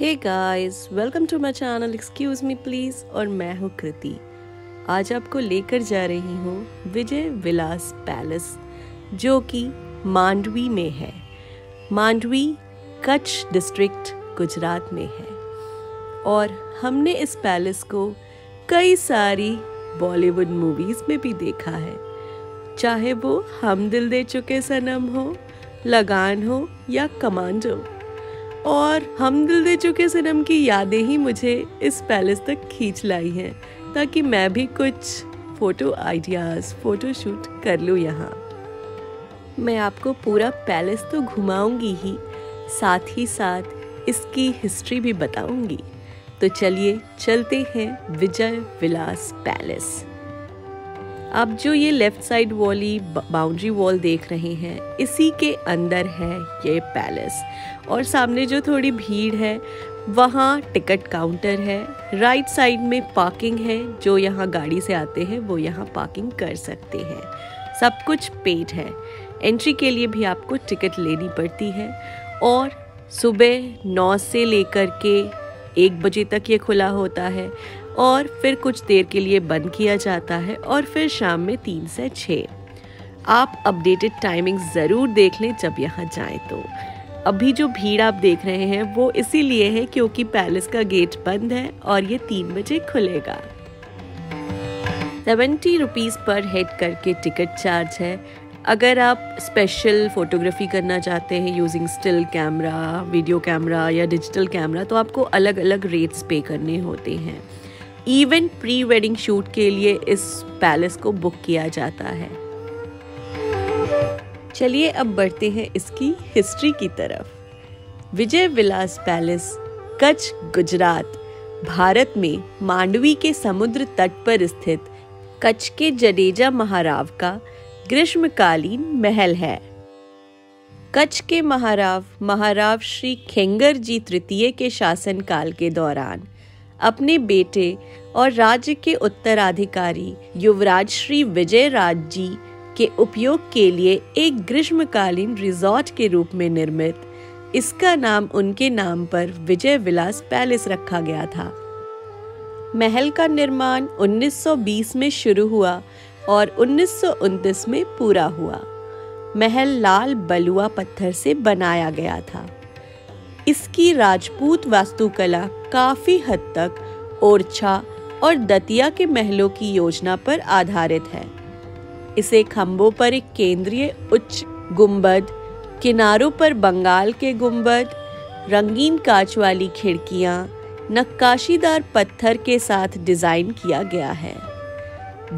Hey guys welcome to my channel excuse me please और मैं हूँ कृति। आज आपको लेकर जा रही हूँ विजय विलास पैलेस, जो कि मांडवी में है। मांडवी कच्छ डिस्ट्रिक्ट गुजरात में है। और हमने इस पैलेस को कई सारी बॉलीवुड मूवीज़ में भी देखा है। चाहे वो हम दिल दे चुके सनम हो, लगान हो या कमांडो। और हम दिल दे चुके सनम की यादें ही मुझे इस पैलेस तक खींच लाई हैं, ताकि मैं भी कुछ फ़ोटो आइडियाज़, फ़ोटो शूट कर लूँ यहाँ। मैं आपको पूरा पैलेस तो घुमाऊँगी ही, साथ ही साथ इसकी हिस्ट्री भी बताऊँगी। तो चलिए चलते हैं विजय विलास पैलेस। आप जो ये लेफ़्ट साइड वाली बाउंड्री वॉल देख रहे हैं, इसी के अंदर है ये पैलेस और सामने जो थोड़ी भीड़ है, वहाँ टिकट काउंटर है. राइट साइड में पार्किंग है, जो यहाँ गाड़ी से आते हैं, वो यहाँ पार्किंग कर सकते हैं. सब कुछ पेड है. एंट्री के लिए भी आपको टिकट लेनी पड़ती है. और सुबह नौ से लेकर के एक बजे तक ये खुला होता है. और फिर कुछ देर के लिए बंद किया जाता है और फिर शाम में तीन से छः आप अपडेटेड टाइमिंग ज़रूर देख लें जब यहाँ जाएँ तो। अभी जो भीड़ आप देख रहे हैं वो इसीलिए है क्योंकि पैलेस का गेट बंद है और ये तीन बजे खुलेगा। सेवेंटी रुपीज़ पर हेड करके टिकट चार्ज है। अगर आप स्पेशल फोटोग्राफी करना चाहते हैं using still camera video camera या डिजिटल कैमरा तो आपको अलग अलग रेट्स पे करने होते हैं। इवेंट प्री वेडिंग शूट के लिए इस पैलेस को बुक किया जाता है। चलिए अब बढ़ते हैं इसकी हिस्ट्री की तरफ़। विजय विलास पैलेस कच्छ, गुजरात, भारत में मांडवी के समुद्र तट पर स्थित कच्छ के जडेजा महाराव का ग्रीष्मकालीन महल है। कच्छ के महाराव महाराव श्री खेंगर जी तृतीय के शासनकाल के दौरान अपने बेटे और राज्य के उत्तराधिकारी युवराज श्री विजय राज जी के उपयोग के लिए एक ग्रीष्मकालीन रिजॉर्ट के रूप में निर्मित। इसका नाम उनके नाम पर विजय विलास पैलेस रखा गया था। महल का निर्माण 1920 में शुरू हुआ और उन्नीस सौ उनतीस में पूरा हुआ। महल लाल बलुआ पत्थर से बनाया गया था। इसकी राजपूत वास्तुकला काफ़ी हद तक ओरछा और दतिया के महलों की योजना पर आधारित है। इसे खम्भों पर एक केंद्रीय उच्च गुंबद, किनारों पर बंगाल के गुंबद, रंगीन कांच वाली खिड़कियाँ, नक्काशीदार पत्थर के साथ डिज़ाइन किया गया है।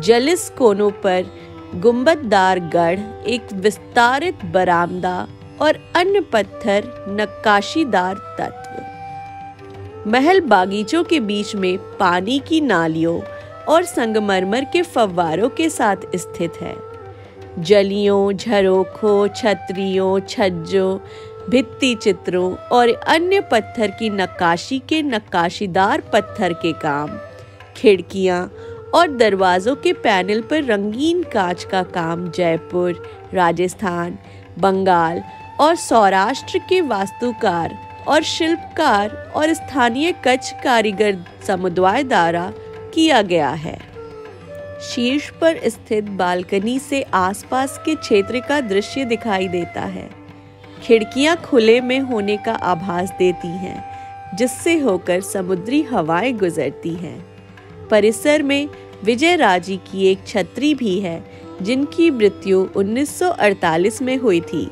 जलिस कोनों पर गुंबददार गढ़, एक विस्तारित बरामदा और अन्य पत्थर नक्काशीदार तत्व। महल बागीचों के बीच में पानी की नालियों और संगमरमर के फव्वारों के साथ स्थित है। जलियों, झरोखों, छतरियों, छज्जों, भित्ति चित्रों और अन्य पत्थर की नक्काशी के नक्काशीदार पत्थर के काम, खिड़कियाँ और दरवाजों के पैनल पर रंगीन कांच का काम जयपुर, राजस्थान, बंगाल और सौराष्ट्र के वास्तुकार और शिल्पकार और स्थानीय कच्छ कारीगर समुदाय द्वारा किया गया है। शीर्ष पर स्थित बालकनी से आसपास के क्षेत्र का दृश्य दिखाई देता है। खिड़कियाँ खुले में होने का आभास देती हैं, जिससे होकर समुद्री हवाएँ गुजरती हैं। परिसर में विजय राज़ी की एक छतरी भी है, जिनकी मृत्यु 1948 में हुई थी।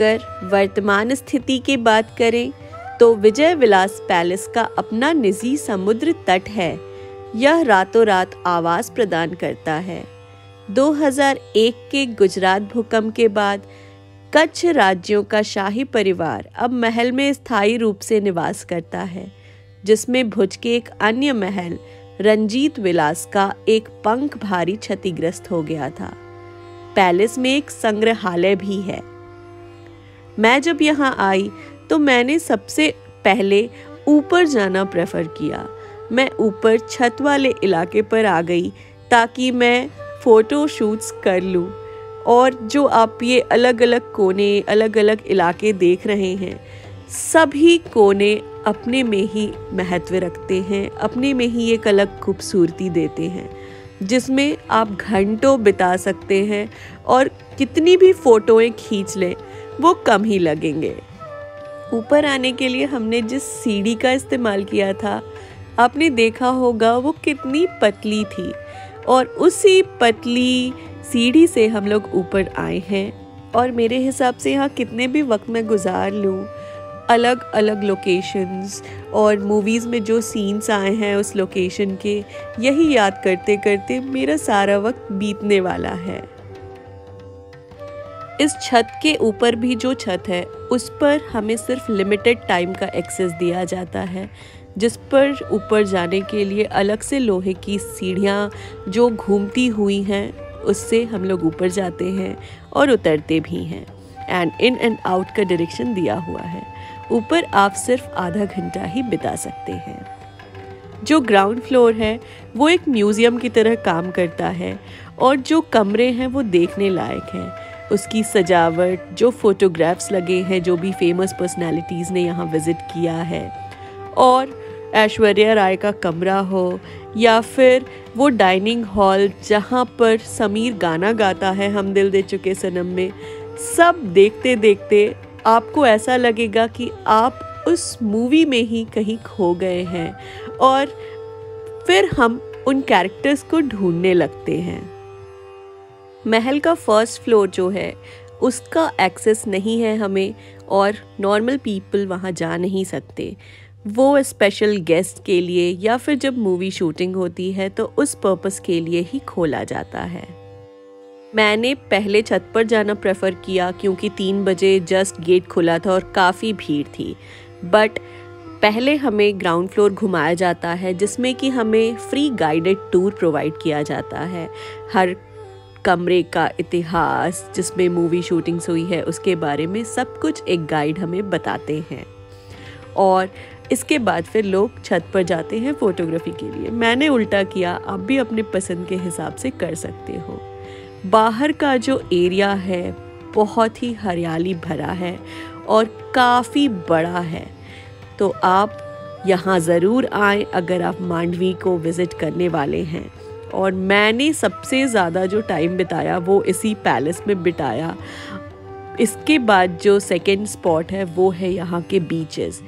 अगर वर्तमान स्थिति की बात करें तो विजय विलास पैलेस का अपना निजी समुद्र तट है। यह रातों रात आवास प्रदान करता है। 2001 के गुजरात भूकंप के बाद कच्छ राज्यों का शाही परिवार अब महल में स्थायी रूप से निवास करता है, जिसमें भुज के एक अन्य महल रंजीत विलास का एक पंख भारी क्षतिग्रस्त हो गया था। पैलेस में एक संग्रहालय भी है मैं जब यहाँ आई तो मैंने सबसे पहले ऊपर जाना प्रेफर किया। मैं ऊपर छत वाले इलाके पर आ गई, ताकि मैं फ़ोटो शूट्स कर लूँ। और जो आप ये अलग अलग कोने अलग अलग इलाके देख रहे हैं, सभी कोने अपने में ही महत्व रखते हैं, अपने में ही एक अलग खूबसूरती देते हैं, जिसमें आप घंटों बिता सकते हैं और कितनी भी फ़ोटोएँ खींच लें वो कम ही लगेंगे। ऊपर आने के लिए हमने जिस सीढ़ी का इस्तेमाल किया था, आपने देखा होगा वो कितनी पतली थी और उसी पतली सीढ़ी से हम लोग ऊपर आए हैं और मेरे हिसाब से यहाँ कितने भी वक्त मैं गुजार लूँ अलग अलग लोकेशंस और मूवीज़ में जो सीन्स आए हैं उस लोकेशन के, यही याद करते करते मेरा सारा वक्त बीतने वाला है। इस छत के ऊपर भी जो छत है, उस पर हमें सिर्फ़ लिमिटेड टाइम का एक्सेस दिया जाता है, जिस पर ऊपर जाने के लिए अलग से लोहे की सीढ़ियाँ जो घूमती हुई हैं, उससे हम लोग ऊपर जाते हैं और उतरते भी हैं। एंड इन एंड आउट का डायरेक्शन दिया हुआ है। ऊपर आप सिर्फ़ आधा घंटा ही बिता सकते हैं। जो ग्राउंड फ्लोर है, वो एक म्यूज़ियम की तरह काम करता है और जो कमरे हैं, वो देखने लायक हैं। उसकी सजावट, जो फोटोग्राफ्स लगे हैं, जो भी फ़ेमस पर्सनालिटीज़ ने यहाँ विज़िट किया है। और ऐश्वर्या राय का कमरा हो, या फिर वो डाइनिंग हॉल जहाँ पर समीर गाना गाता है, हम दिल दे चुके सनम में, सब देखते देखते आपको ऐसा लगेगा कि आप उस मूवी में ही कहीं खो गए हैं, और फिर हम उन कैरेक्टर्स को ढूँढने लगते हैं। महल का फ़र्स्ट फ्लोर जो है, उसका एक्सेस नहीं है हमें और नॉर्मल पीपल वहाँ जा नहीं सकते। वो स्पेशल गेस्ट के लिए या फिर जब मूवी शूटिंग होती है तो उस पर्पस के लिए ही खोला जाता है। मैंने पहले छत पर जाना प्रेफर किया क्योंकि तीन बजे जस्ट गेट खुला था और काफ़ी भीड़ थी। बट पहले हमें ग्राउंड फ्लोर घुमाया जाता है, जिसमें कि हमें फ्री गाइडेड टूर प्रोवाइड किया जाता है। हर कमरे का इतिहास, जिसमें मूवी शूटिंग्स हुई है, उसके बारे में सब कुछ एक गाइड हमें बताते हैं। और इसके बाद फिर लोग छत पर जाते हैं फोटोग्राफी के लिए। मैंने उल्टा किया, आप भी अपने पसंद के हिसाब से कर सकते हो। बाहर का जो एरिया है, बहुत ही हरियाली भरा है और काफ़ी बड़ा है। तो आप यहाँ ज़रूर आए, अगर आप मांडवी को विज़िट करने वाले हैं। और मैंने सबसे ज़्यादा जो टाइम बिताया, वो इसी पैलेस में बिताया। इसके बाद जो सेकेंड स्पॉट है, वो है यहाँ के बीचेस